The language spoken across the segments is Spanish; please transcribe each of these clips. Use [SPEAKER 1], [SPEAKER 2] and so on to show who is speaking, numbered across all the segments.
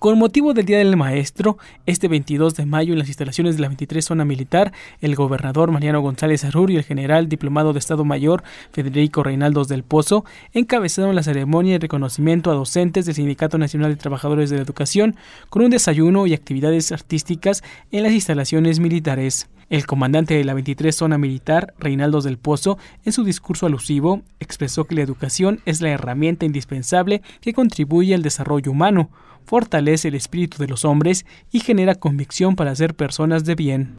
[SPEAKER 1] Con motivo del Día del Maestro, este 22 de mayo en las instalaciones de la 23 Zona Militar, el gobernador Mariano González Arur y el general diplomado de Estado Mayor Federico Reinaldos del Pozo encabezaron la ceremonia de reconocimiento a docentes del Sindicato Nacional de Trabajadores de la Educación con un desayuno y actividades artísticas en las instalaciones militares. El comandante de la 23 Zona Militar, Reinaldos del Pozo, en su discurso alusivo, expresó que la educación es la herramienta indispensable que contribuye al desarrollo humano, fortalece el espíritu de los hombres y genera convicción para ser personas de bien.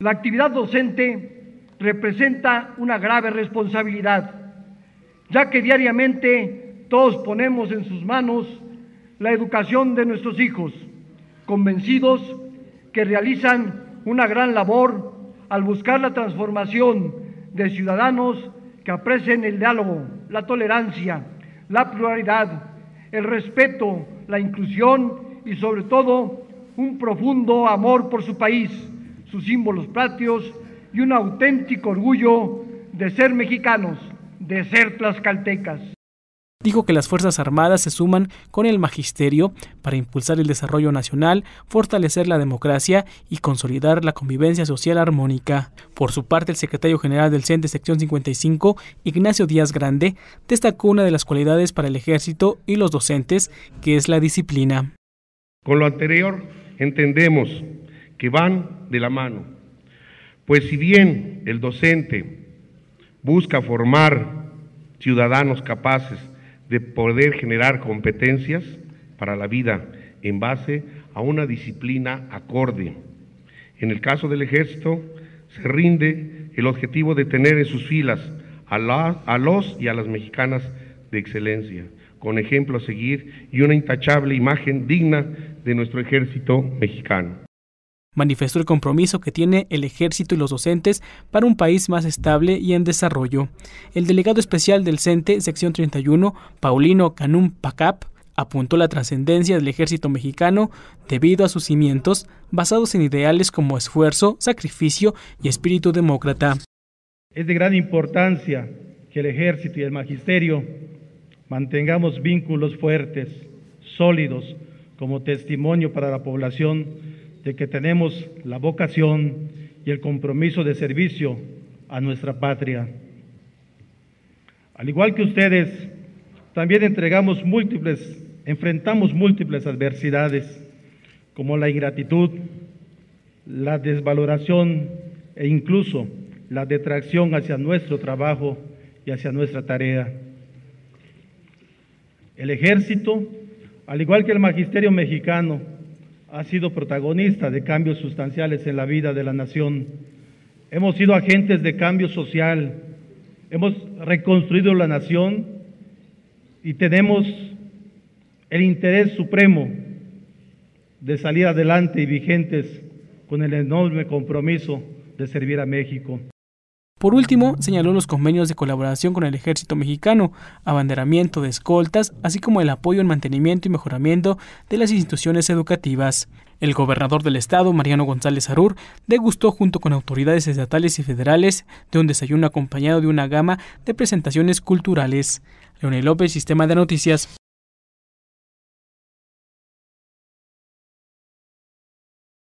[SPEAKER 2] La actividad docente representa una grave responsabilidad, ya que diariamente todos ponemos en sus manos la educación de nuestros hijos, convencidos que realizan una gran labor al buscar la transformación de ciudadanos que aprecien el diálogo, la tolerancia, la pluralidad, el respeto, la inclusión y sobre todo un profundo amor por su país, sus símbolos patrios y un auténtico orgullo de ser mexicanos, de ser tlaxcaltecas
[SPEAKER 1] dijo que las Fuerzas Armadas se suman con el Magisterio para impulsar el desarrollo nacional, fortalecer la democracia y consolidar la convivencia social armónica. Por su parte, el secretario general del CENTE Sección 55, Ignacio Díaz Grande, destacó una de las cualidades para el ejército y los docentes, que es la disciplina.
[SPEAKER 3] Con lo anterior, entendemos que van de la mano, pues si bien el docente busca formar ciudadanos capaces de poder generar competencias para la vida en base a una disciplina acorde. En el caso del ejército, se rinde el objetivo de tener en sus filas a, los y a las mexicanas de excelencia, con ejemplo a seguir y una intachable imagen digna de nuestro ejército mexicano
[SPEAKER 1] manifestó el compromiso que tiene el ejército y los docentes para un país más estable y en desarrollo. El delegado especial del CENTE, sección 31, Paulino Canum Pacap, apuntó la trascendencia del ejército mexicano debido a sus cimientos basados en ideales como esfuerzo, sacrificio y espíritu demócrata.
[SPEAKER 4] Es de gran importancia que el ejército y el magisterio mantengamos vínculos fuertes, sólidos, como testimonio para la población de que tenemos la vocación y el compromiso de servicio a nuestra patria. Al igual que ustedes, también entregamos múltiples, enfrentamos múltiples adversidades, como la ingratitud, la desvaloración e incluso la detracción hacia nuestro trabajo y hacia nuestra tarea. El ejército, al igual que el magisterio mexicano, ha sido protagonista de cambios sustanciales en la vida de la nación. Hemos sido agentes de cambio social, hemos reconstruido la nación y tenemos el interés supremo de salir adelante y vigentes con el enorme compromiso de servir a México.
[SPEAKER 1] Por último, señaló los convenios de colaboración con el ejército mexicano, abanderamiento de escoltas, así como el apoyo en mantenimiento y mejoramiento de las instituciones educativas. El gobernador del estado, Mariano González Arur, degustó junto con autoridades estatales y federales de un desayuno acompañado de una gama de presentaciones culturales. Leonel López, Sistema de Noticias.